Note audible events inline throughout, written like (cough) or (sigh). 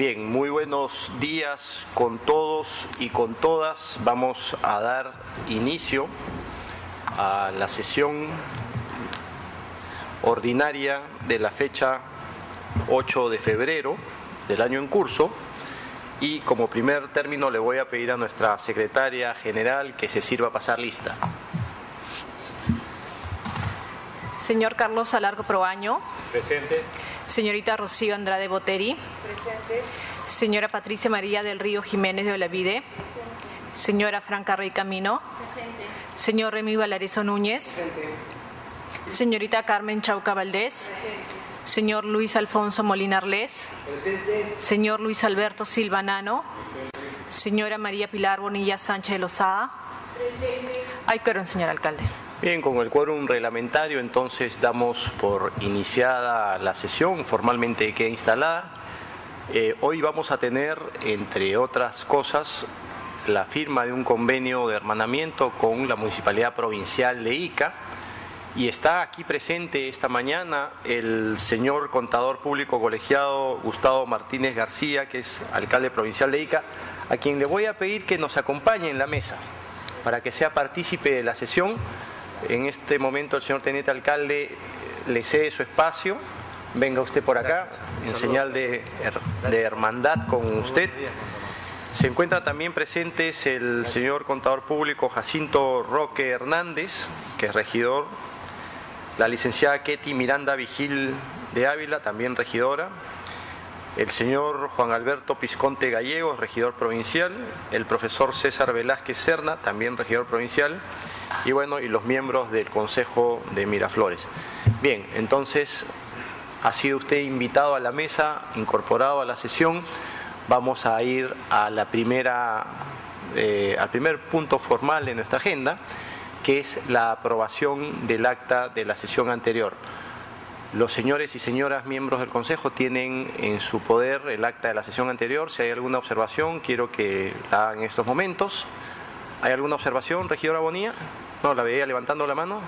Bien, muy buenos días con todos y con todas. Vamos a dar inicio a la sesión ordinaria de la fecha 8 de febrero del año en curso. Y como primer término le voy a pedir a nuestra secretaria general que se sirva a pasar lista. Señor Carlos Alargo Proaño. Presente. Señorita Rocío Andrade Boteri. Presente. Señora Patricia María del Río Jiménez de Olavide. Señora Franca Rey Camino. Presente. Señor Remy Valareso Núñez. Señorita Carmen Chauca Valdés. Señor Luis Alfonso Molina Arles. Señor Luis Alberto Silva Nano. Señora María Pilar Bonilla Sánchez de Lozada. Ay, quórum, señor alcalde. Bien, con el quórum reglamentario entonces damos por iniciada la sesión, formalmente queda instalada. Eh, hoy vamos a tener, entre otras cosas, la firma de un convenio de hermanamiento con la Municipalidad Provincial de Ica y está aquí presente esta mañana el señor contador público colegiado Gustavo Martínez García, que es alcalde provincial de Ica, a quien le voy a pedir que nos acompañe en la mesa para que sea partícipe de la sesión. En este momento el señor teniente alcalde le cede su espacio. Venga usted por acá, en señal de, her- de hermandad con usted. Se encuentra también presentes el señor contador público Jacinto Roque Hernández, que es regidor, la licenciada Ketty Miranda Vigil de Ávila, también regidora, el señor Juan Alberto Pisconte Gallegos, regidor provincial, el profesor César Velázquez Serna, también regidor provincial, y bueno, y los miembros del Consejo de Miraflores. Bien, entonces ha sido usted invitado a la mesa, incorporado a la sesión. Vamos a ir a la primera, eh, al primer punto formal de nuestra agenda, que es la aprobación del acta de la sesión anterior. Los señores y señoras miembros del Consejo tienen en su poder el acta de la sesión anterior. Si hay alguna observación, quiero que la hagan en estos momentos. ¿Hay alguna observación, regidora Bonilla? No, la veía levantando la mano.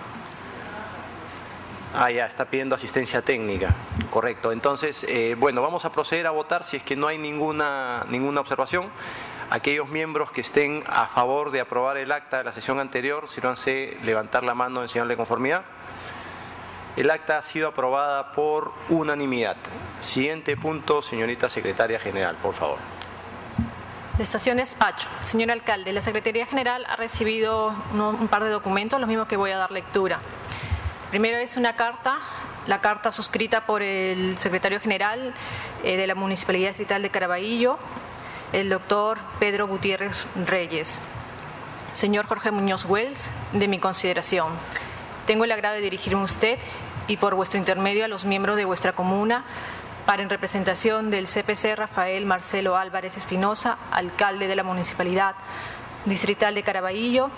Ah, ya, está pidiendo asistencia técnica. Correcto. Entonces, eh, bueno, vamos a proceder a votar si es que no hay ninguna, ninguna observación. Aquellos miembros que estén a favor de aprobar el acta de la sesión anterior, sírvanse levantar la mano en señal de conformidad. El acta ha sido aprobada por unanimidad. Siguiente punto, señorita secretaria general, por favor. De estación despacho. Señor alcalde, la Secretaría General ha recibido un par de documentos, los mismos que voy a dar lectura. Primero es una carta, la carta suscrita por el secretario general eh, de la Municipalidad Distrital de Caraballo, el doctor Pedro Gutiérrez Reyes. Señor Jorge Muñoz Wells, de mi consideración. Tengo el agrado de dirigirme a usted y por vuestro intermedio a los miembros de vuestra comuna para en representación del CPC Rafael Marcelo Álvarez Espinosa, alcalde de la Municipalidad Distrital de Caraballo,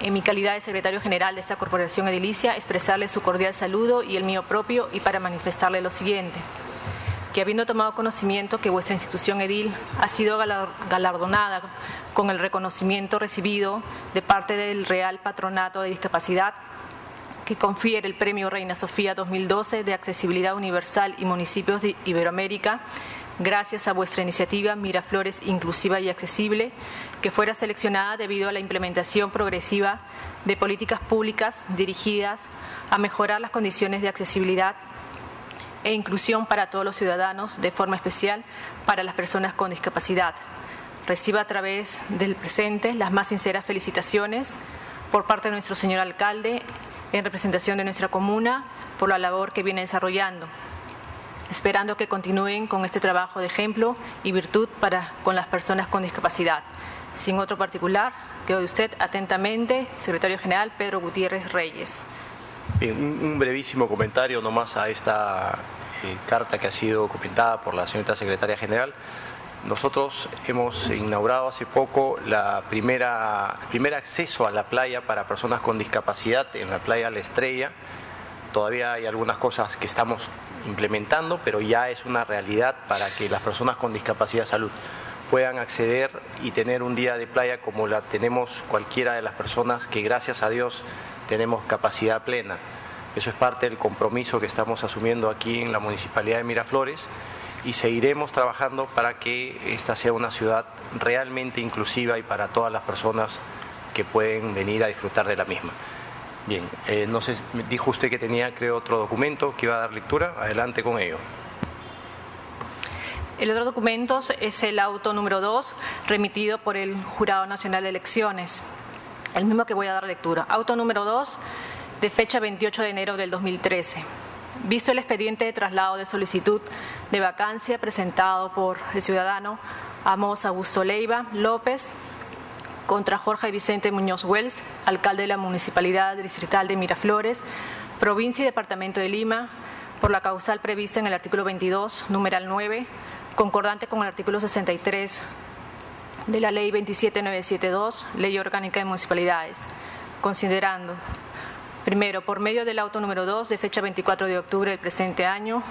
en mi calidad de secretario general de esta corporación edilicia, expresarle su cordial saludo y el mío propio y para manifestarle lo siguiente. Que habiendo tomado conocimiento que vuestra institución edil ha sido galar- galardonada con el reconocimiento recibido de parte del Real Patronato de Discapacidad que confiere el Premio Reina Sofía 2012 de Accesibilidad Universal y Municipios de Iberoamérica, gracias a vuestra iniciativa Miraflores Inclusiva y Accesible, que fuera seleccionada debido a la implementación progresiva de políticas públicas dirigidas a mejorar las condiciones de accesibilidad e inclusión para todos los ciudadanos, de forma especial para las personas con discapacidad. Reciba a través del presente las más sinceras felicitaciones por parte de nuestro señor alcalde en representación de nuestra comuna por la labor que viene desarrollando, esperando que continúen con este trabajo de ejemplo y virtud para con las personas con discapacidad. Sin otro particular, quedo de usted atentamente, secretario general Pedro Gutiérrez Reyes. Bien, un, brevísimo comentario nomás a esta eh, carta que ha sido comentada por la señorita secretaria general. Nosotros hemos inaugurado hace poco la primera, el primer acceso a la playa para personas con discapacidad en la playa La Estrella. Todavía hay algunas cosas que estamos implementando, pero ya es una realidad para que las personas con discapacidad de salud puedan acceder y tener un día de playa como la tenemos cualquiera de las personas que gracias a Dios tenemos capacidad plena. Eso es parte del compromiso que estamos asumiendo aquí en la Municipalidad de Miraflores y seguiremos trabajando para que esta sea una ciudad realmente inclusiva y para todas las personas que pueden venir a disfrutar de la misma. Bien, eh, no sé, dijo usted que tenía, creo, otro documento que iba a dar lectura. Adelante con ello. El otro documento es el auto número 2, remitido por el Jurado Nacional de Elecciones, el mismo que voy a dar lectura. Auto número 2, de fecha 28 de enero del 2013. Visto el expediente de traslado de solicitud de vacancia presentado por el ciudadano Amos Augusto Leiva López contra Jorge Vicente Muñoz Wells, alcalde de la Municipalidad Distrital de Miraflores, provincia y departamento de Lima, por la causal prevista en el artículo 22, numeral 9, concordante con el artículo 63 de la Ley 27972, Ley Orgánica de Municipalidades, considerando Primero, por medio del auto número 2 de fecha 24 de octubre del presente año,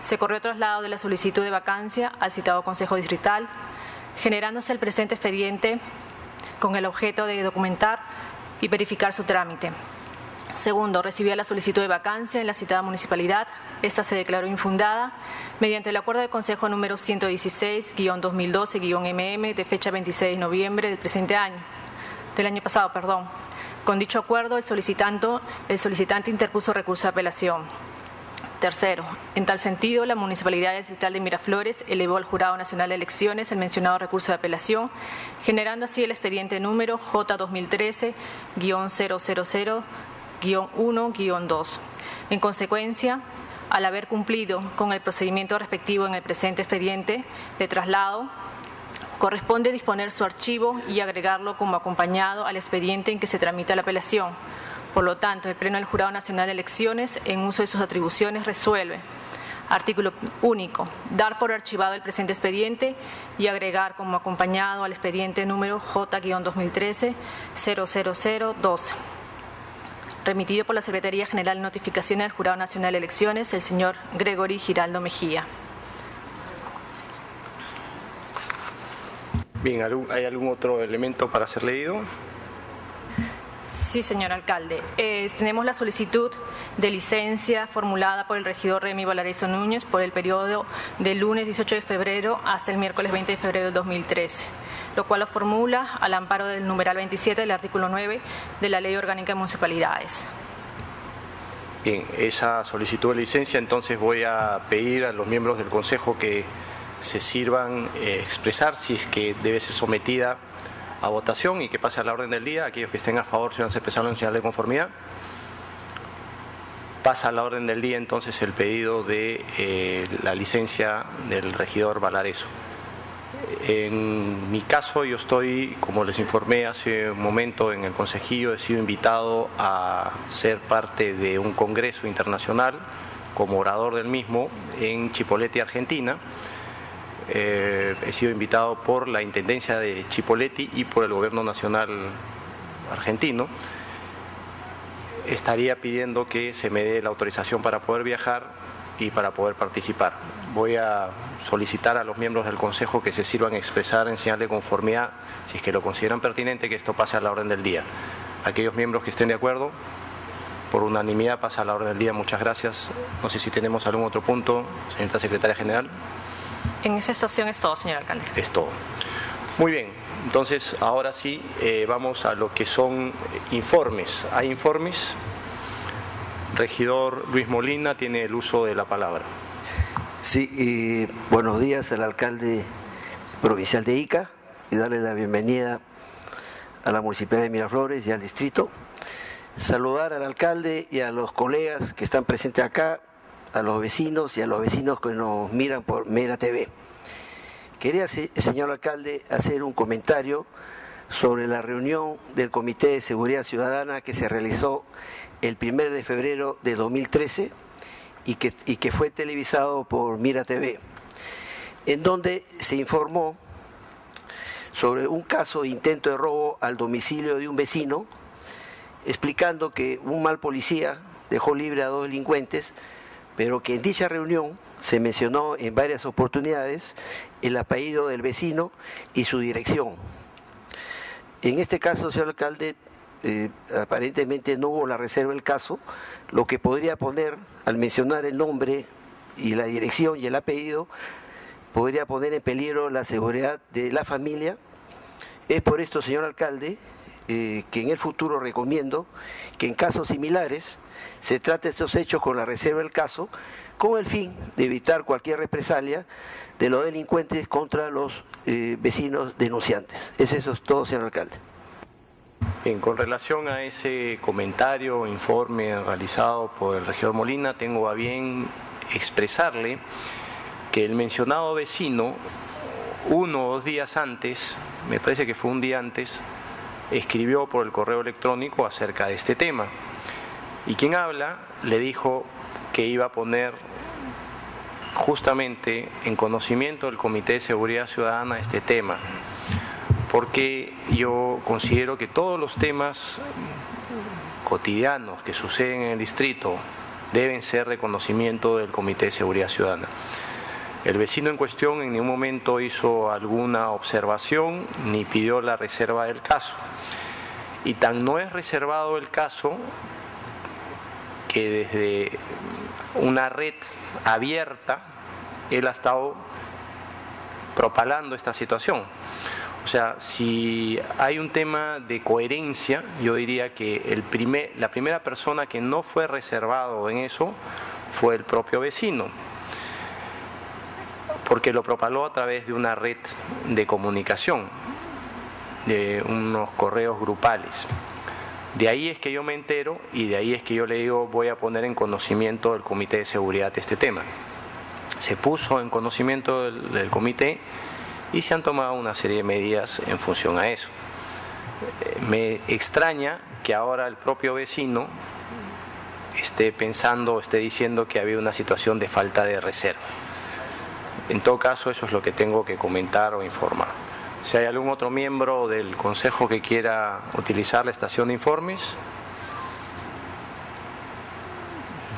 se corrió traslado de la solicitud de vacancia al citado Consejo Distrital, generándose el presente expediente con el objeto de documentar y verificar su trámite. Segundo, recibía la solicitud de vacancia en la citada municipalidad. Esta se declaró infundada mediante el acuerdo de Consejo número 116-2012-MM de fecha 26 de noviembre del presente año, del año pasado, perdón, con dicho acuerdo, el solicitante, interpuso recurso de apelación. Tercero, en tal sentido, la Municipalidad Distrital de Miraflores elevó al Jurado Nacional de Elecciones el mencionado recurso de apelación, generando así el expediente número J2013-000-1-2. En consecuencia, al haber cumplido con el procedimiento respectivo en el presente expediente de traslado, corresponde disponer su archivo y agregarlo como acompañado al expediente en que se tramita la apelación. Por lo tanto, el Pleno del Jurado Nacional de Elecciones, en uso de sus atribuciones, resuelve. Artículo único. Dar por archivado el presente expediente y agregar como acompañado al expediente número J-2013-00012. Remitido por la Secretaría General de Notificaciones del Jurado Nacional de Elecciones, el señor Gregory Giraldo Mejía. Bien, ¿hay algún otro elemento para ser leído? Sí, señor alcalde. Eh, tenemos la solicitud de licencia formulada por el regidor Remy Valareso Núñez por el periodo del lunes 18 de febrero hasta el miércoles 20 de febrero del 2013, lo cual lo formula al amparo del numeral 27 del artículo 9 de la Ley Orgánica de Municipalidades. Bien, esa solicitud de licencia entonces voy a pedir a los miembros del Consejo que se sirvan eh, expresar si es que debe ser sometida a votación y que pase a la orden del día. Aquellos que estén a favor se van a expresar en señal de conformidad. Pasa a la orden del día entonces el pedido de eh, la licencia del regidor Valareso. En mi caso, yo estoy, como les informé hace un momento en el consejillo, he sido invitado a ser parte de un congreso internacional como orador del mismo en Chipoleti, Argentina. Eh, he sido invitado por la Intendencia de Chipoleti y por el Gobierno Nacional argentino. Estaría pidiendo que se me dé la autorización para poder viajar y para poder participar. Voy a solicitar a los miembros del Consejo que se sirvan a expresar en señal de conformidad, si es que lo consideran pertinente, que esto pase a la orden del día. Aquellos miembros que estén de acuerdo, por unanimidad pasa a la orden del día. Muchas gracias. No sé si tenemos algún otro punto, señorita secretaria general. En esa estación es todo, señor alcalde. Es todo. Muy bien, entonces ahora sí eh, vamos a lo que son informes. ¿Hay informes? Regidor Luis Molina tiene el uso de la palabra. Sí, buenos días al alcalde provincial de Ica y darle la bienvenida a la municipalidad de Miraflores y al distrito. Saludar al alcalde y a los colegas que están presentes acá, a los vecinos y a los vecinos que nos miran por Mera TV. Quería, señor alcalde, hacer un comentario sobre la reunión del Comité de Seguridad Ciudadana que se realizó el 1 de febrero de 2013 y que, y que fue televisado por Mira TV, en donde se informó sobre un caso de intento de robo al domicilio de un vecino, explicando que un mal policía dejó libre a dos delincuentes pero que en dicha reunión se mencionó en varias oportunidades el apellido del vecino y su dirección. En este caso, señor alcalde, eh, aparentemente no hubo la reserva del caso, lo que podría poner al mencionar el nombre y la dirección y el apellido podría poner en peligro la seguridad de la familia. Es por esto, señor alcalde, eh, que en el futuro recomiendo que en casos similares se trate estos hechos con la reserva del caso, con el fin de evitar cualquier represalia de los delincuentes contra los eh, vecinos denunciantes. Es eso todo, señor alcalde. Bien, con relación a ese comentario, informe realizado por el regidor Molina, tengo a bien expresarle que el mencionado vecino, uno o dos días antes, me parece que fue un día antes, escribió por el correo electrónico acerca de este tema. Y quien habla le dijo que iba a poner justamente en conocimiento del Comité de Seguridad Ciudadana este tema, porque yo considero que todos los temas cotidianos que suceden en el distrito deben ser de conocimiento del Comité de Seguridad Ciudadana. El vecino en cuestión en ningún momento hizo alguna observación ni pidió la reserva del caso. Y tan no es reservado el caso que desde una red abierta él ha estado propalando esta situación. O sea, si hay un tema de coherencia, yo diría que el primer, la primera persona que no fue reservado en eso fue el propio vecino, porque lo propaló a través de una red de comunicación, de unos correos grupales. De ahí es que yo me entero y de ahí es que yo le digo voy a poner en conocimiento del Comité de Seguridad este tema. Se puso en conocimiento del, comité y se han tomado una serie de medidas en función a eso. Eh, me extraña que ahora el propio vecino esté pensando, esté diciendo que había una situación de falta de reserva. En todo caso, eso es lo que tengo que comentar o informar. Si hay algún otro miembro del Consejo que quiera utilizar la estación de informes,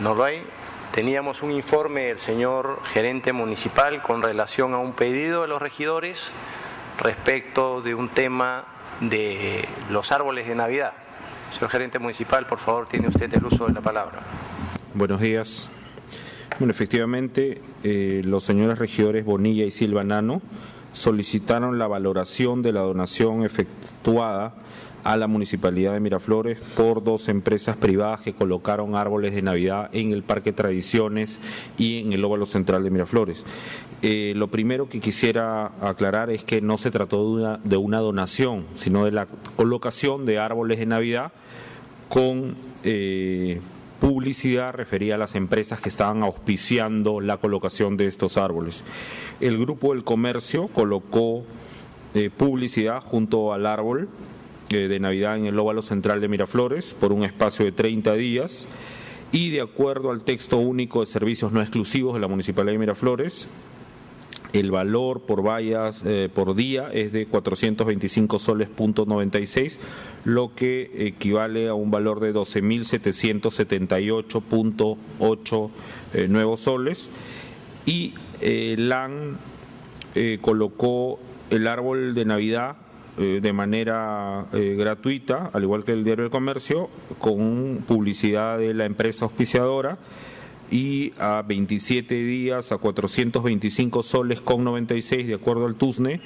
no lo hay. Teníamos un informe del señor gerente municipal con relación a un pedido de los regidores respecto de un tema de los árboles de Navidad. Señor gerente municipal, por favor, tiene usted el uso de la palabra. Buenos días. Bueno, efectivamente, eh, los señores regidores Bonilla y Silvanano solicitaron la valoración de la donación efectuada a la Municipalidad de Miraflores por dos empresas privadas que colocaron árboles de Navidad en el Parque Tradiciones y en el óvalo central de Miraflores. Eh, lo primero que quisiera aclarar es que no se trató de una, donación, sino de la colocación de árboles de Navidad con... Eh, publicidad refería a las empresas que estaban auspiciando la colocación de estos árboles. El grupo del comercio colocó eh, publicidad junto al árbol eh, de Navidad en el óvalo central de Miraflores por un espacio de 30 días y de acuerdo al texto único de servicios no exclusivos de la Municipalidad de Miraflores, el valor por vallas eh, por día es de 425 soles punto 96, lo que equivale a un valor de 12.778.8 eh, nuevos soles. Y eh, LAN eh, colocó el árbol de Navidad eh, de manera gratuita, al igual que el diario del comercio, con publicidad de la empresa auspiciadora y a 27 días a 425 soles con 96 de acuerdo al TUSNE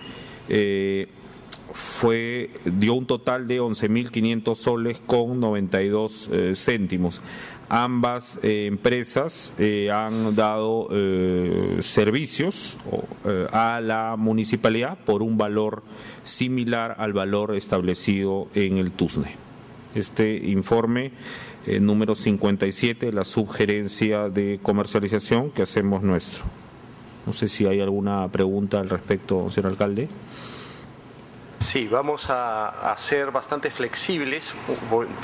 eh, fue dio un total de 11.500 soles con 92 eh, céntimos. Ambas eh, empresas eh, han dado eh, servicios eh, a la municipalidad por un valor similar al valor establecido en el TUSNE. Este informe eh, número 57, la sugerencia de comercialización que hacemos nuestro. No sé si hay alguna pregunta al respecto, señor alcalde. Sí, vamos a, ser bastante flexibles.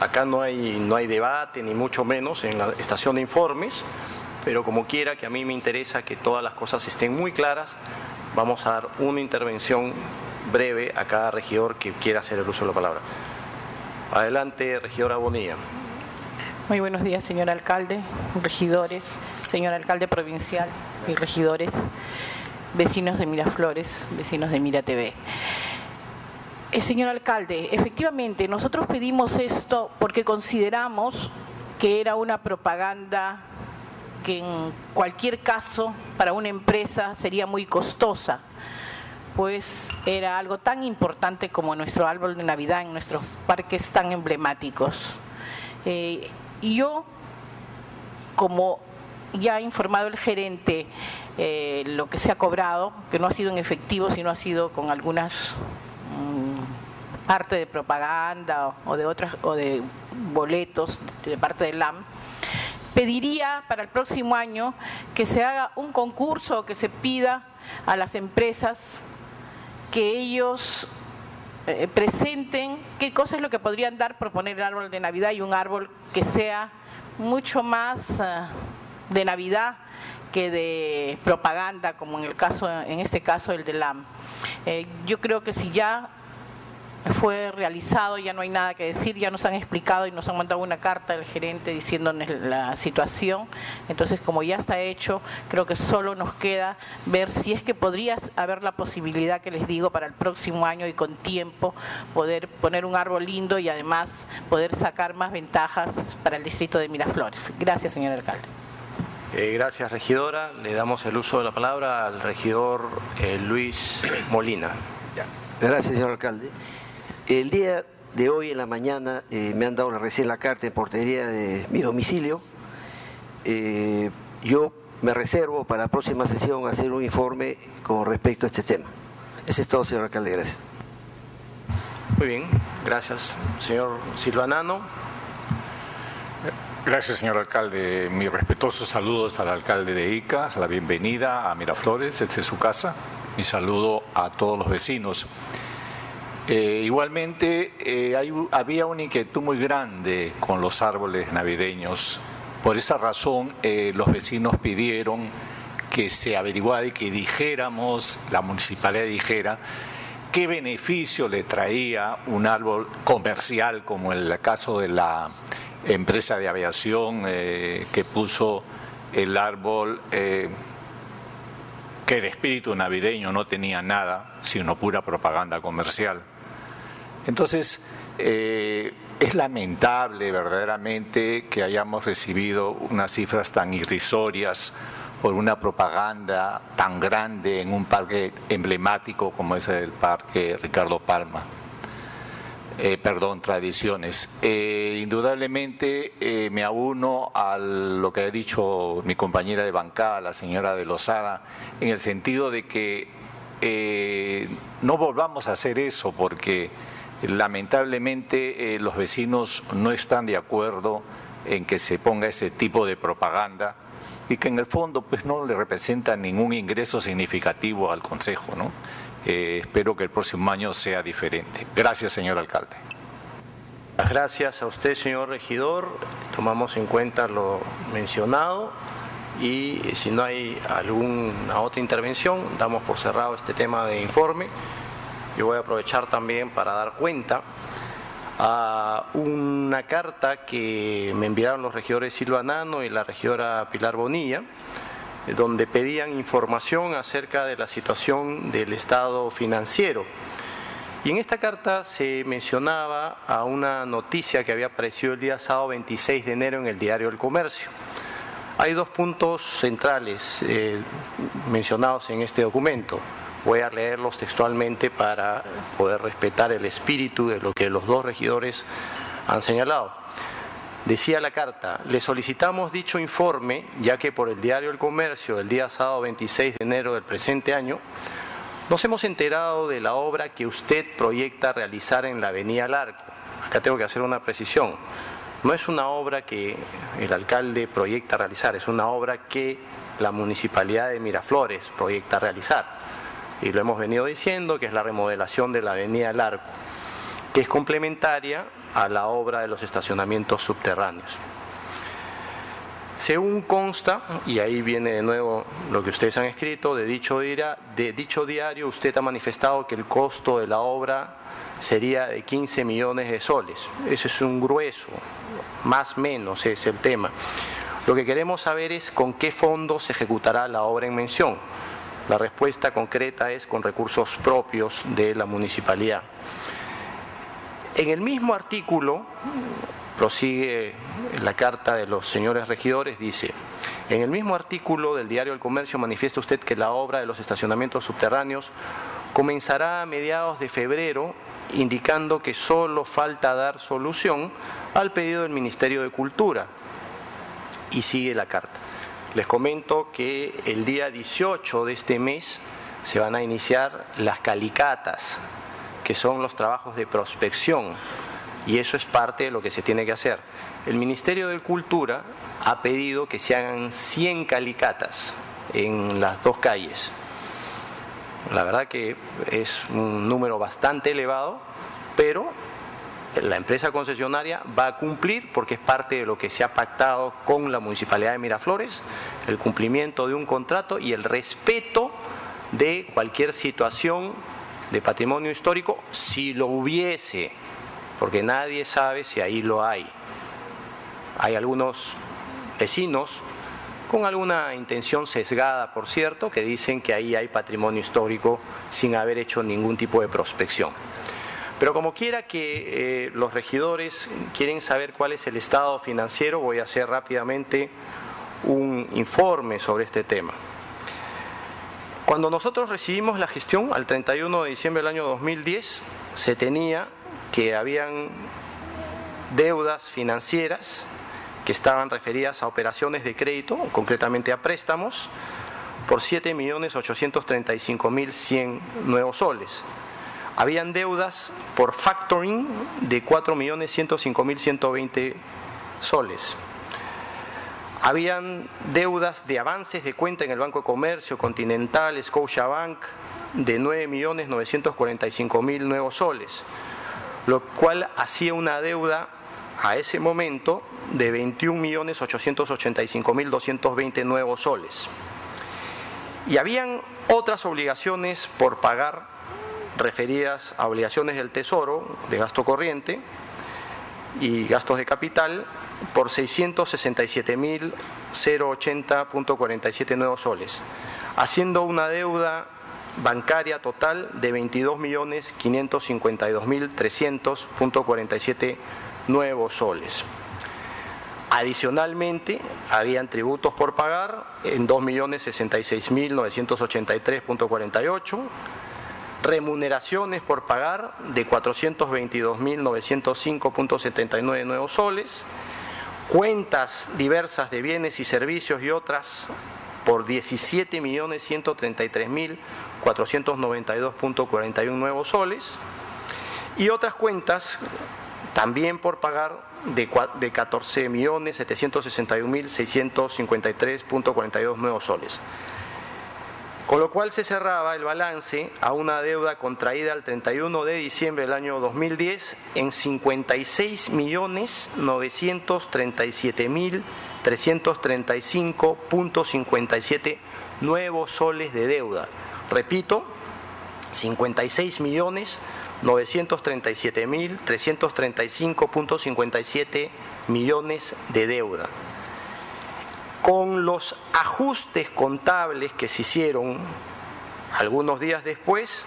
Acá no hay, no hay debate, ni mucho menos en la estación de informes, pero como quiera que a mí me interesa que todas las cosas estén muy claras, vamos a dar una intervención breve a cada regidor que quiera hacer el uso de la palabra. Adelante, regidora Bonilla. Muy buenos días, señor alcalde, regidores, señor alcalde provincial y regidores, vecinos de Miraflores, vecinos de Mira TV. Eh, señor alcalde, efectivamente, nosotros pedimos esto porque consideramos que era una propaganda que en cualquier caso para una empresa sería muy costosa, pues era algo tan importante como nuestro árbol de Navidad en nuestros parques tan emblemáticos. Eh, yo, como ya ha informado el gerente, eh, lo que se ha cobrado, que no ha sido en efectivo, sino ha sido con algunas mm, parte de propaganda o de otras o de boletos de parte del LAM, pediría para el próximo año que se haga un concurso, que se pida a las empresas que ellos eh, presenten qué cosa es lo que podrían dar por poner el árbol de Navidad y un árbol que sea mucho más eh, de Navidad que de propaganda, como en el caso, en este caso el de LAM. Eh, yo creo que si ya fue realizado, ya no hay nada que decir, ya nos han explicado y nos han mandado una carta del gerente diciéndonos la situación. Entonces, como ya está hecho, creo que solo nos queda ver si es que podría haber la posibilidad que les digo para el próximo año y con tiempo poder poner un árbol lindo y además poder sacar más ventajas para el distrito de Miraflores. Gracias, señor alcalde. Eh, gracias, regidora. Le damos el uso de la palabra al regidor eh, Luis Molina. Gracias, señor alcalde. El día de hoy en la mañana eh, me han dado recién la carta en portería de mi domicilio. yo me reservo para la próxima sesión hacer un informe con respecto a este tema. Ese es todo, señor alcalde. Gracias. Muy bien, gracias, señor Silvanano. Gracias, señor alcalde. Mis respetuosos saludos al alcalde de Ica, la bienvenida a Miraflores, este es su casa. Mi saludo a todos los vecinos. Eh, igualmente, eh, había una inquietud muy grande con los árboles navideños. Por esa razón, eh, los vecinos pidieron que se averiguara y que dijéramos, la municipalidad dijera, qué beneficio le traía un árbol comercial como el caso de la empresa de aviación que puso el árbol que de espíritu navideño no tenía nada, sino pura propaganda comercial. Entonces, eh, es lamentable verdaderamente que hayamos recibido unas cifras tan irrisorias por una propaganda tan grande en un parque emblemático como es el Parque Ricardo Palma. Eh, perdón, tradiciones. Eh, indudablemente me auno a lo que ha dicho mi compañera de bancada, la señora de Lozada, en el sentido de que no volvamos a hacer eso porque lamentablemente los vecinos no están de acuerdo en que se ponga ese tipo de propaganda y que en el fondo pues no le representa ningún ingreso significativo al Consejo, ¿no? Eh, espero que el próximo año sea diferente. Gracias, señor alcalde. Gracias a usted, señor regidor. Tomamos en cuenta lo mencionado y si no hay alguna otra intervención, damos por cerrado este tema de informe. Yo voy a aprovechar también para dar cuenta a una carta que me enviaron los regidores Silvanano y la regidora Pilar Bonilla donde pedían información acerca de la situación del estado financiero. Y en esta carta se mencionaba a una noticia que había aparecido el día sábado 26 de enero en el diario El Comercio. Hay dos puntos centrales eh, mencionados en este documento. Voy a leerlos textualmente para poder respetar el espíritu de lo que los dos regidores han señalado. Decía la carta, le solicitamos dicho informe, ya que por el diario El Comercio del día sábado 26 de enero del presente año, nos hemos enterado de la obra que usted proyecta realizar en la Avenida Larco. Acá tengo que hacer una precisión. No es una obra que el alcalde proyecta realizar, es una obra que la municipalidad de Miraflores proyecta realizar. Y lo hemos venido diciendo, que es la remodelación de la Avenida Larco, que es complementaria a la obra de los estacionamientos subterráneos. Según consta, y ahí viene de nuevo lo que ustedes han escrito, de dicho, de dicho diario usted ha manifestado que el costo de la obra sería de 15 millones de soles. Ese es un grueso, más menos es el tema. Lo que queremos saber es con qué fondos se ejecutará la obra en mención. La respuesta concreta es con recursos propios de la municipalidad. En el mismo artículo, prosigue la carta de los señores regidores, dice, En el mismo artículo del Diario El Comercio manifiesta usted que la obra de los estacionamientos subterráneos comenzará a mediados de febrero, indicando que solo falta dar solución al pedido del Ministerio de Cultura. Y sigue la carta. Les comento que el día 18 de este mes se van a iniciar las calicatas, que son los trabajos de prospección, y eso es parte de lo que se tiene que hacer. El Ministerio de Cultura ha pedido que se hagan 100 calicatas en las dos calles. La verdad que es un número bastante elevado, pero la empresa concesionaria va a cumplir porque es parte de lo que se ha pactado con la Municipalidad de Miraflores, el cumplimiento de un contrato y el respeto de cualquier situación de patrimonio histórico si lo hubiese, porque nadie sabe si ahí lo hay. Hay algunos vecinos con alguna intención sesgada, por cierto, que dicen que ahí hay patrimonio histórico sin haber hecho ningún tipo de prospección. Pero como quiera que eh, los regidores quieren saber cuál es el estado financiero, voy a hacer rápidamente un informe sobre este tema. Cuando nosotros recibimos la gestión, al 31 de diciembre del año 2010, se tenía que habían deudas financieras que estaban referidas a operaciones de crédito, concretamente a préstamos, por 7.835.100 nuevos soles. Habían deudas por factoring de 4.105.120 soles. Habían deudas de avances de cuenta en el Banco de Comercio, Continental, Scotiabank, de 9.945.000 nuevos soles, lo cual hacía una deuda a ese momento de 21.885.220 nuevos soles. Y habían otras obligaciones por pagar referidas a obligaciones del Tesoro de gasto corriente y gastos de capital por 667.080.47 nuevos soles, haciendo una deuda bancaria total de 22.552.300.47 nuevos soles. Adicionalmente, habían tributos por pagar en 2.066.983.48, remuneraciones por pagar de 422.905.79 nuevos soles, cuentas diversas de bienes y servicios y otras por 17.133.492.41 nuevos soles y otras cuentas también por pagar de 14.761.653.42 nuevos soles. Con lo cual se cerraba el balance a una deuda contraída al 31 de diciembre del año 2010 en 56.937.335.57 nuevos soles de deuda. Repito, 56 millones 937.335.57 millones de deuda. Con los ajustes contables que se hicieron algunos días después,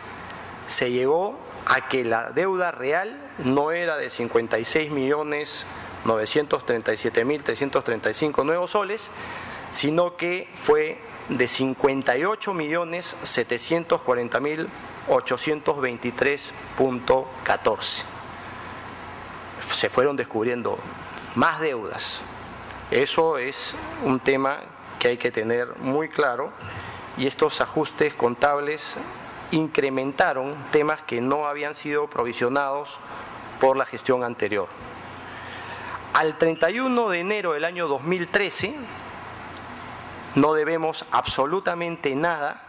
se llegó a que la deuda real no era de 56 millones 937.335 nuevos soles, sino que fue de 58 millones 740 mil 823.14. Se fueron descubriendo más deudas. Eso es un tema que hay que tener muy claro y estos ajustes contables incrementaron temas que no habían sido provisionados por la gestión anterior. Al 31 de enero del año 2013 no debemos absolutamente nada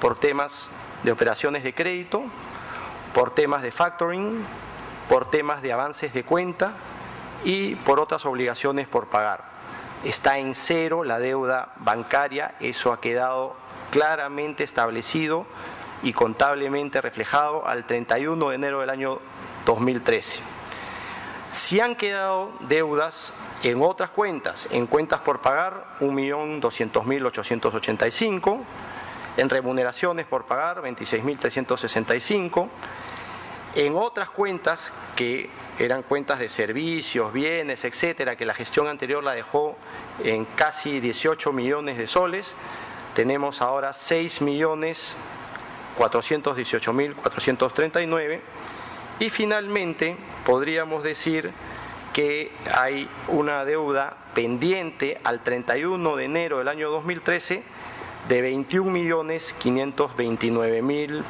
por temas de operaciones de crédito, por temas de factoring, por temas de avances de cuenta y por otras obligaciones por pagar. Está en cero la deuda bancaria, eso ha quedado claramente establecido y contablemente reflejado al 31 de enero del año 2013. Si han quedado deudas en otras cuentas, en cuentas por pagar, 1.200.885, en remuneraciones por pagar 26.365, en otras cuentas que eran cuentas de servicios, bienes, etcétera, que la gestión anterior la dejó en casi 18 millones de soles. Tenemos ahora 6 millones 418 mil 439 y finalmente podríamos decir que hay una deuda pendiente al 31 de enero del año 2013 de 21 millones 529 mil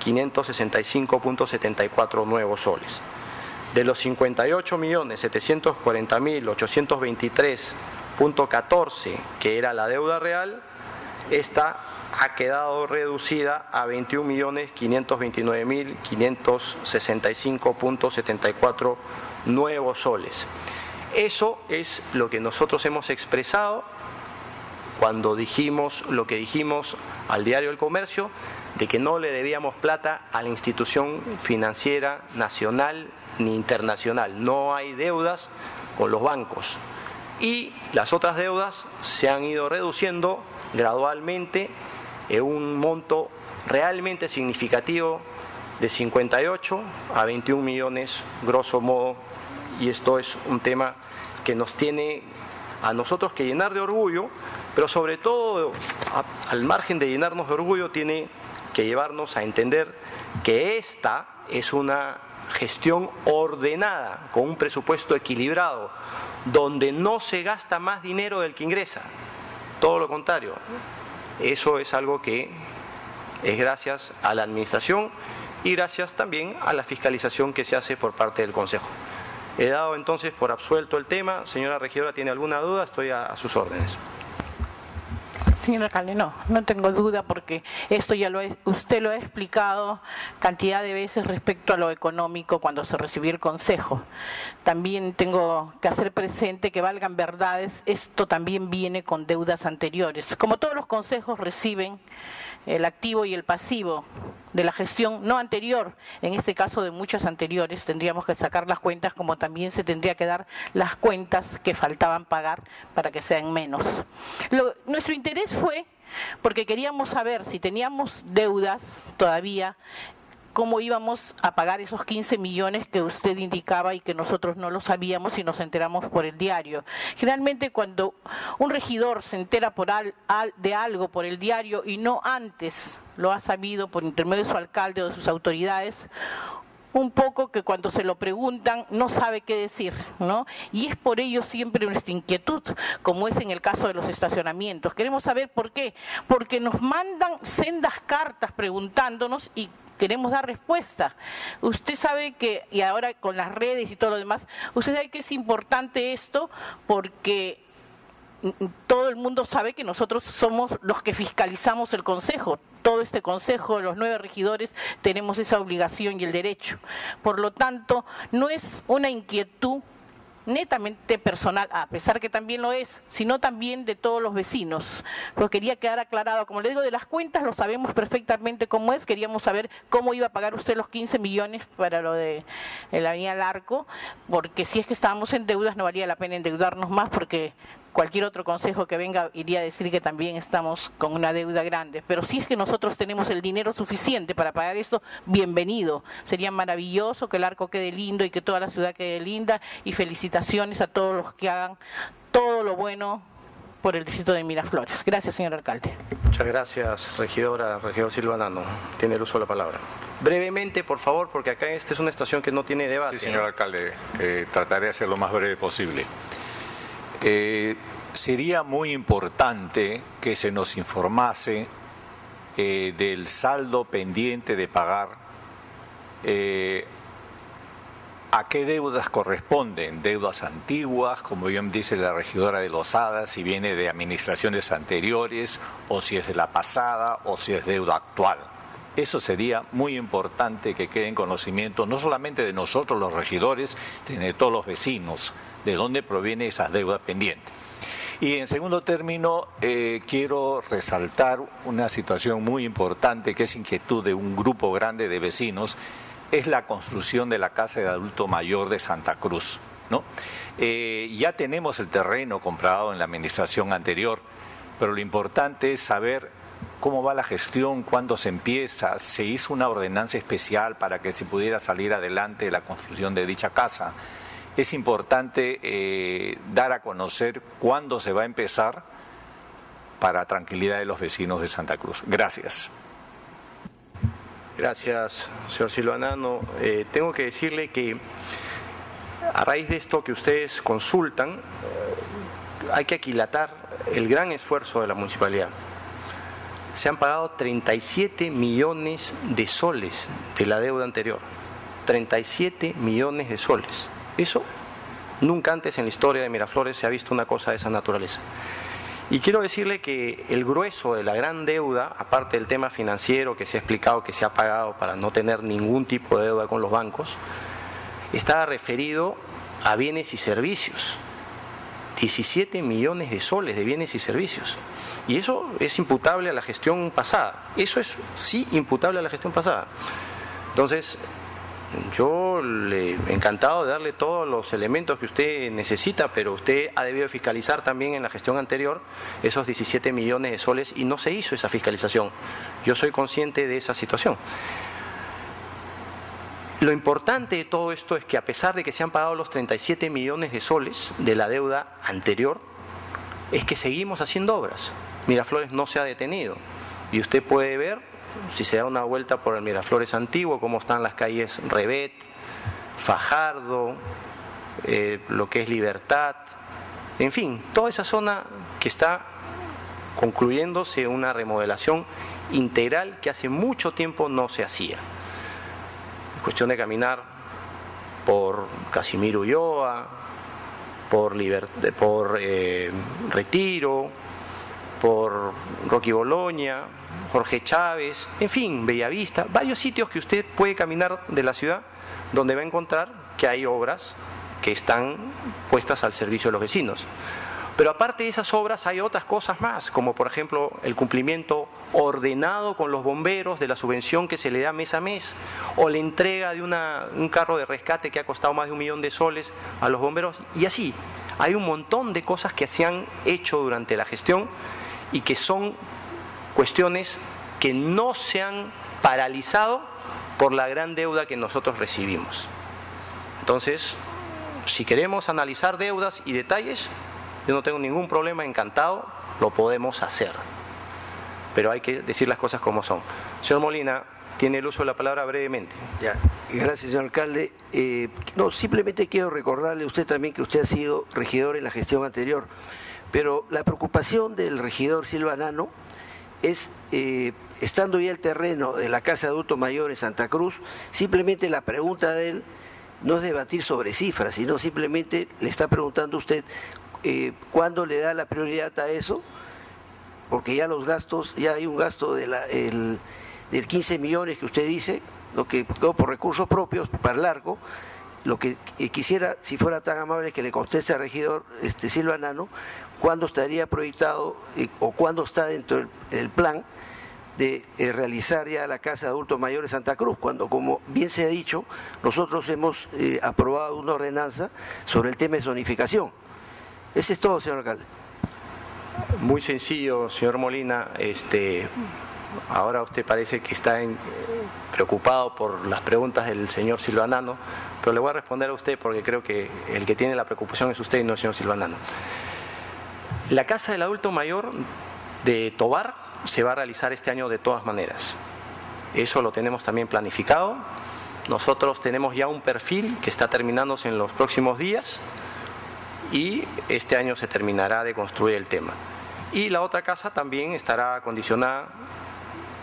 565.74 nuevos soles. De los 58 millones 740 mil 823.14 que era la deuda real, esta ha quedado reducida a 21 millones 529 mil 565.74 nuevos soles. Eso es lo que nosotros hemos expresado cuando dijimos lo que dijimos al diario El Comercio, de que no le debíamos plata a la institución financiera nacional ni internacional. No hay deudas con los bancos. Y las otras deudas se han ido reduciendo gradualmente en un monto realmente significativo de 58 a 21 millones, grosso modo, y esto es un tema que nos tiene a nosotros que llenar de orgullo, pero sobre todo, al margen de llenarnos de orgullo, tiene que llevarnos a entender que esta es una gestión ordenada, con un presupuesto equilibrado, donde no se gasta más dinero del que ingresa. Todo lo contrario. Eso es algo que es gracias a la Administración y gracias también a la fiscalización que se hace por parte del Consejo. He dado entonces por absuelto el tema. Señora regidora, ¿tiene alguna duda? Estoy a, sus órdenes. Señor alcalde, no, no tengo duda porque esto ya lo usted lo ha explicado cantidad de veces respecto a lo económico cuando se recibió el consejo. También tengo que hacer presente que valgan verdades, esto también viene con deudas anteriores. Como todos los consejos reciben el activo y el pasivo de la gestión no anterior, en este caso de muchas anteriores, tendríamos que sacar las cuentas como también se tendría que dar las cuentas que faltaban pagar para que sean menos. nuestro interés fue porque queríamos saber si teníamos deudas todavía cómo íbamos a pagar esos 15 millones que usted indicaba y que nosotros no lo sabíamos y nos enteramos por el diario. Generalmente cuando un regidor se entera por de algo por el diario y no antes lo ha sabido por intermedio de su alcalde o de sus autoridades, un poco que cuando se lo preguntan no sabe qué decir, ¿no? Y es por ello siempre nuestra inquietud, como es en el caso de los estacionamientos. Queremos saber por qué, porque nos mandan sendas cartas preguntándonos y queremos dar respuesta. Usted sabe que, y ahora con las redes y todo lo demás, usted sabe que es importante esto porque todo el mundo sabe que nosotros somos los que fiscalizamos el Consejo. Todo este Consejo, los nueve regidores, tenemos esa obligación y el derecho. Por lo tanto, no es una inquietud netamente personal, a pesar que también lo es, sino también de todos los vecinos. Lo quería quedar aclarado. Como le digo, de las cuentas lo sabemos perfectamente cómo es. Queríamos saber cómo iba a pagar usted los 15 millones para lo de la Avenida Larco, porque si es que estábamos en deudas no valía la pena endeudarnos más porque cualquier otro consejo que venga iría a decir que también estamos con una deuda grande. Pero si es que nosotros tenemos el dinero suficiente para pagar esto, bienvenido. Sería maravilloso que el arco quede lindo y que toda la ciudad quede linda. Y felicitaciones a todos los que hagan todo lo bueno por el distrito de Miraflores. Gracias, señor alcalde. Muchas gracias, regidora, regidor Silvanano. Tiene el uso de la palabra. Brevemente, por favor, porque acá esta es una estación que no tiene debate. Sí, señor alcalde, eh, trataré de ser lo más breve posible. Eh, sería muy importante que se nos informase eh, del saldo pendiente de pagar, eh, a qué deudas corresponden, deudas antiguas, como bien dice la regidora de Losada, si viene de administraciones anteriores, o si es de la pasada, o si es deuda actual. Eso sería muy importante que quede en conocimiento no solamente de nosotros los regidores, sino de todos los vecinos de dónde proviene esas deudas pendientes. Y en segundo término, eh, quiero resaltar una situación muy importante que es inquietud de un grupo grande de vecinos, es la construcción de la Casa de Adulto Mayor de Santa Cruz. ¿no? Eh, ya tenemos el terreno comprado en la administración anterior, pero lo importante es saber cómo va la gestión, cuándo se empieza, se hizo una ordenanza especial para que se pudiera salir adelante la construcción de dicha casa. Es importante eh, dar a conocer cuándo se va a empezar para tranquilidad de los vecinos de Santa Cruz. Gracias. Gracias, señor Silvanano. Eh, tengo que decirle que a raíz de esto que ustedes consultan, eh, hay que aquilatar el gran esfuerzo de la municipalidad. Se han pagado 37 millones de soles de la deuda anterior. 37 millones de soles. Eso nunca antes en la historia de Miraflores se ha visto una cosa de esa naturaleza. Y quiero decirle que el grueso de la gran deuda, aparte del tema financiero que se ha explicado que se ha pagado para no tener ningún tipo de deuda con los bancos, está referido a bienes y servicios. 17 millones de soles de bienes y servicios. Y eso es imputable a la gestión pasada. Eso es sí imputable a la gestión pasada. Entonces, yo le he encantado de darle todos los elementos que usted necesita, pero usted ha debido fiscalizar también en la gestión anterior esos 17 millones de soles y no se hizo esa fiscalización. Yo soy consciente de esa situación. Lo importante de todo esto es que a pesar de que se han pagado los 37 millones de soles de la deuda anterior, es que seguimos haciendo obras. Miraflores no se ha detenido. Y usted puede ver, si se da una vuelta por el Miraflores antiguo, cómo están las calles Rebet, Fajardo, eh, lo que es Libertad, en fin, toda esa zona que está concluyéndose una remodelación integral que hace mucho tiempo no se hacía cuestión de caminar por Casimiro Ulloa, por, por eh, Retiro, por Rocky Boloña, Jorge Chávez, en fin, Bellavista, varios sitios que usted puede caminar de la ciudad donde va a encontrar que hay obras que están puestas al servicio de los vecinos. Pero aparte de esas obras hay otras cosas más, como por ejemplo el cumplimiento ordenado con los bomberos de la subvención que se le da mes a mes, o la entrega de un carro de rescate que ha costado más de un millón de soles a los bomberos, y así. Hay un montón de cosas que se han hecho durante la gestión y que son cuestiones que no se han paralizado por la gran deuda que nosotros recibimos. Entonces, si queremos analizar deudas y detalles, yo no tengo ningún problema, encantado, lo podemos hacer. Pero hay que decir las cosas como son. Señor Molina, tiene el uso de la palabra brevemente. Ya, gracias, señor alcalde. Eh, no, simplemente quiero recordarle a usted también que usted ha sido regidor en la gestión anterior, pero la preocupación del regidor Silvanano es, eh, estando ya el terreno de la Casa de Adulto Mayor en Santa Cruz, simplemente la pregunta de él no es debatir sobre cifras, sino simplemente le está preguntando usted eh, cuándo le da la prioridad a eso, porque ya los gastos, ya hay un gasto de la, el, del 15 millones que usted dice, lo que por recursos propios para largo, lo que quisiera, si fuera tan amable, que le conteste al regidor este, Silva Nano, cuándo estaría proyectado o cuándo está dentro del, plan de eh, realizar ya la Casa de Adultos Mayores Santa Cruz, cuando, como bien se ha dicho, nosotros hemos eh, aprobado una ordenanza sobre el tema de zonificación. Ese es todo, señor alcalde. Muy sencillo, señor Molina. Este, ahora usted parece que está preocupado por las preguntas del señor Silvanano, pero le voy a responder a usted porque creo que el que tiene la preocupación es usted y no el señor Silvanano. La casa del adulto mayor de Tobar se va a realizar este año de todas maneras. Eso lo tenemos también planificado. Nosotros tenemos ya un perfil que está terminándose en los próximos días y este año se terminará de construir el tema. Y la otra casa también estará acondicionada.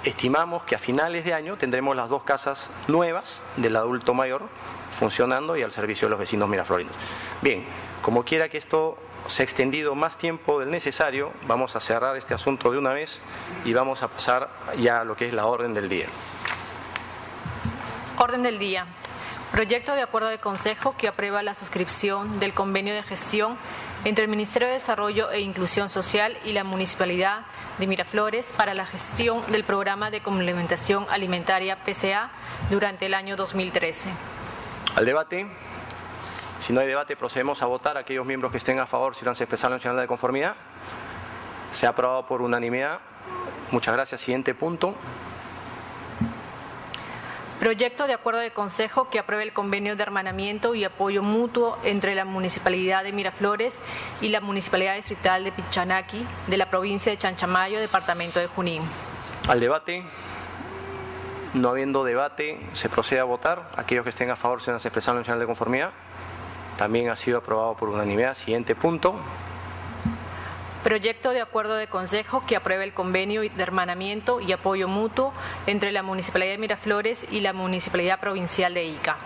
Estimamos que a finales de año tendremos las dos casas nuevas del adulto mayor funcionando y al servicio de los vecinos miraflorinos. Bien, como quiera que esto se ha extendido más tiempo del necesario, vamos a cerrar este asunto de una vez y vamos a pasar ya a lo que es la orden del día. Orden del día. Proyecto de acuerdo de consejo que aprueba la suscripción del convenio de gestión entre el Ministerio de Desarrollo e Inclusión Social y la Municipalidad de Miraflores para la gestión del programa de complementación alimentaria PCA durante el año 2013. Al debate. Si no hay debate, procedemos a votar. Aquellos miembros que estén a favor, si se expresar la nacional de conformidad. Se ha aprobado por unanimidad. Muchas gracias. Siguiente punto. Proyecto de acuerdo de consejo que apruebe el convenio de hermanamiento y apoyo mutuo entre la Municipalidad de Miraflores y la Municipalidad Distrital de Pichanaki de la provincia de Chanchamayo, Departamento de Junín. Al debate. No habiendo debate, se procede a votar. Aquellos que estén a favor se han expresado en señal de conformidad. También ha sido aprobado por unanimidad. Siguiente punto. Proyecto de acuerdo de consejo que apruebe el convenio de hermanamiento y apoyo mutuo entre la Municipalidad de Miraflores y la Municipalidad Provincial de Ica.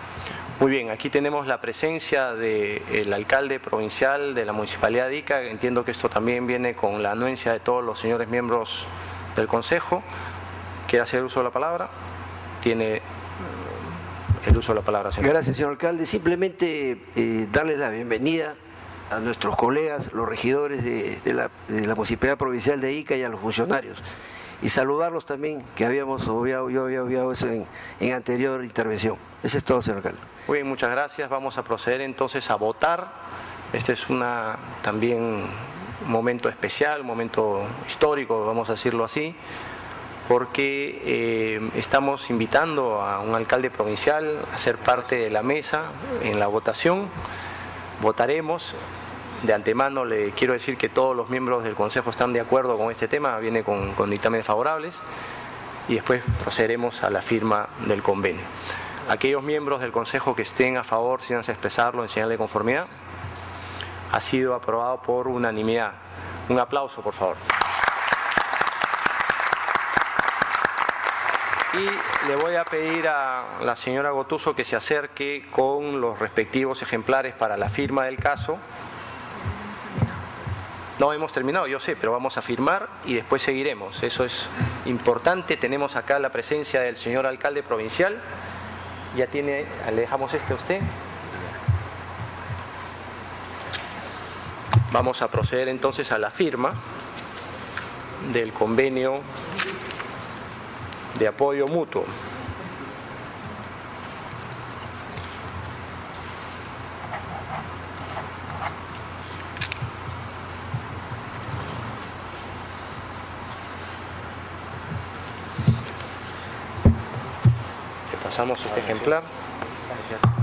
Muy bien, aquí tenemos la presencia del alcalde provincial de la Municipalidad de Ica. Entiendo que esto también viene con la anuencia de todos los señores miembros del Consejo. ¿Quiere hacer uso de la palabra? Tiene el uso de la palabra, señor. Gracias, señor alcalde. Simplemente eh, darle la bienvenida a nuestros colegas, los regidores de, la, Municipalidad Provincial de Ica y a los funcionarios. Y saludarlos también, que habíamos obviado, yo había obviado eso en, en anterior intervención. Ese es todo, señor alcalde. Muy bien, muchas gracias. Vamos a proceder entonces a votar. Este es una también un momento especial, un momento histórico, vamos a decirlo así, porque eh, estamos invitando a un alcalde provincial a ser parte de la mesa en la votación. Votaremos de antemano le quiero decir que todos los miembros del Consejo están de acuerdo con este tema, viene con, con dictámenes favorables y después procederemos a la firma del convenio. Aquellos miembros del Consejo que estén a favor, a expresarlo en señal de conformidad. Ha sido aprobado por unanimidad. Un aplauso, por favor. Y le voy a pedir a la señora Gotuso que se acerque con los respectivos ejemplares para la firma del caso. No hemos terminado, yo sé, pero vamos a firmar y después seguiremos. Eso es importante. Tenemos acá la presencia del señor alcalde provincial. Ya tiene, le dejamos este a usted. Vamos a proceder entonces a la firma del convenio de apoyo mutuo. pasamos este ejemplar. Gracias.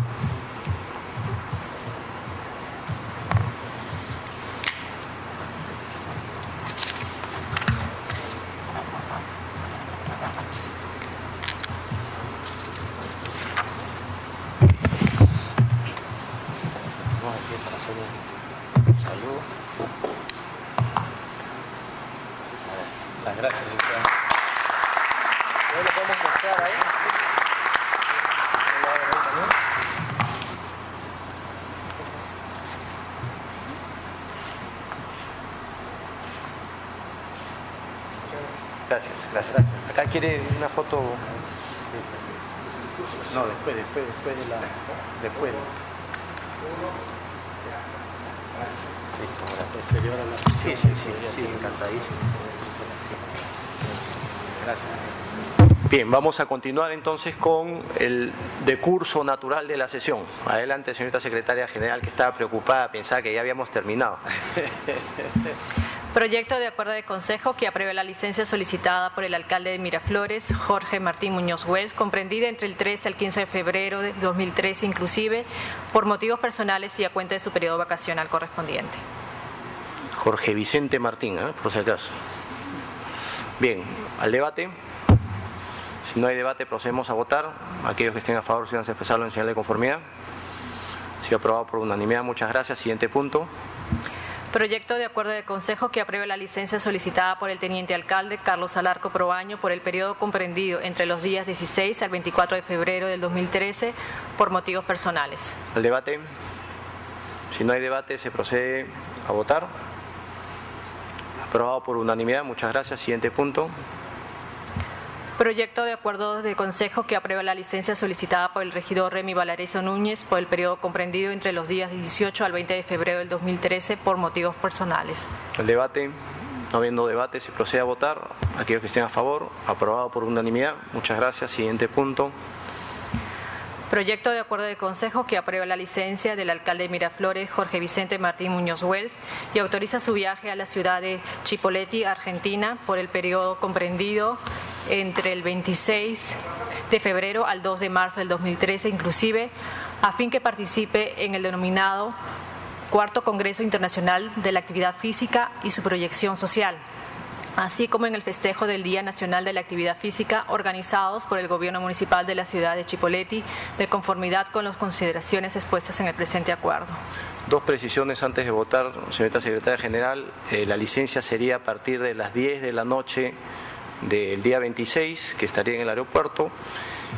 Gracias, gracias. Acá quiere una foto. No, después, después, después de la. Después. Listo, gracias. Sí, sí, sí, sí, encantadísimo. Gracias. Bien, vamos a continuar entonces con el decurso natural de la sesión. Adelante, señorita secretaria general, que estaba preocupada, pensaba que ya habíamos terminado. (laughs) Proyecto de acuerdo de consejo que apruebe la licencia solicitada por el alcalde de Miraflores, Jorge Martín Muñoz Wells, comprendida entre el 13 al 15 de febrero de 2013 inclusive, por motivos personales y a cuenta de su periodo vacacional correspondiente. Jorge Vicente Martín, ¿eh? por si acaso. Bien, al debate. Si no hay debate, procedemos a votar. Aquellos que estén a favor, si van a expresarlo en señal de conformidad. Sido aprobado por unanimidad. Muchas gracias. Siguiente punto. Proyecto de acuerdo de consejo que apruebe la licencia solicitada por el teniente alcalde Carlos Alarco Probaño por el periodo comprendido entre los días 16 al 24 de febrero del 2013 por motivos personales. El debate. Si no hay debate, se procede a votar. Aprobado por unanimidad. Muchas gracias. Siguiente punto. Proyecto de acuerdo de consejo que aprueba la licencia solicitada por el regidor Remy Valareso Núñez por el periodo comprendido entre los días 18 al 20 de febrero del 2013 por motivos personales. El debate, no habiendo debate, se procede a votar. Aquellos que estén a favor, aprobado por unanimidad. Muchas gracias. Siguiente punto. Proyecto de acuerdo de consejo que aprueba la licencia del alcalde de Miraflores, Jorge Vicente Martín Muñoz Wells, y autoriza su viaje a la ciudad de Chipoleti, Argentina, por el periodo comprendido entre el 26 de febrero al 2 de marzo del 2013, inclusive, a fin que participe en el denominado Cuarto Congreso Internacional de la Actividad Física y su proyección social así como en el festejo del Día Nacional de la Actividad Física organizados por el Gobierno Municipal de la ciudad de Chipoleti, de conformidad con las consideraciones expuestas en el presente acuerdo. Dos precisiones antes de votar, señorita secretaria general. Eh, la licencia sería a partir de las 10 de la noche del día 26, que estaría en el aeropuerto.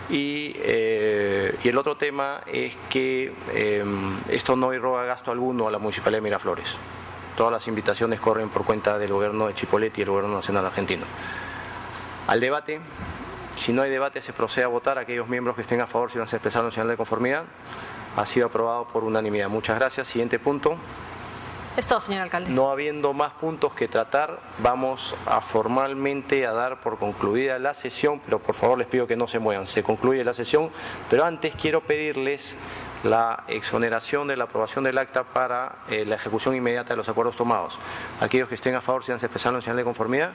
Y, eh, el otro tema es que eh, esto no irroga gasto alguno a la Municipalidad de Miraflores todas las invitaciones corren por cuenta del gobierno de Chipoletti y el gobierno nacional argentino. Al debate, si no hay debate se procede a votar, aquellos miembros que estén a favor si van a expresar un señal de conformidad. Ha sido aprobado por unanimidad. Muchas gracias. Siguiente punto. Es todo, señor alcalde. No habiendo más puntos que tratar, vamos a formalmente a dar por concluida la sesión, pero por favor les pido que no se muevan. Se concluye la sesión, pero antes quiero pedirles la exoneración de la aprobación del acta para eh, la ejecución inmediata de los acuerdos tomados. Aquellos que estén a favor, si han expresado en señal de conformidad.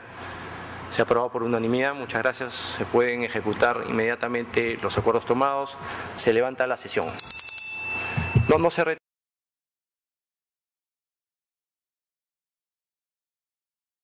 Se ha aprobado por unanimidad. Muchas gracias. Se pueden ejecutar inmediatamente los acuerdos tomados. Se levanta la sesión. No, no se